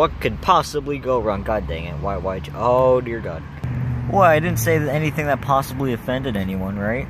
What could possibly go wrong? God dang it. Why, why, oh dear God. Well, I didn't say anything that possibly offended anyone, right?